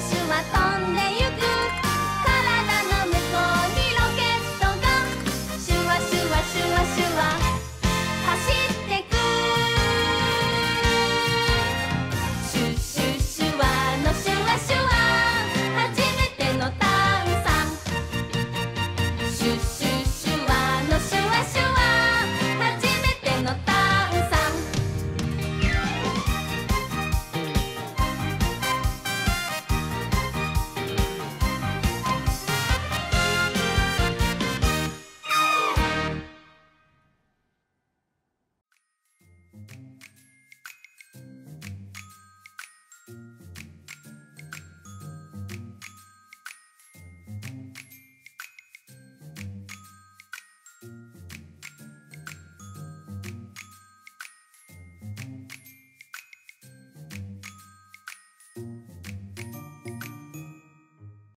シュ飛んでゆく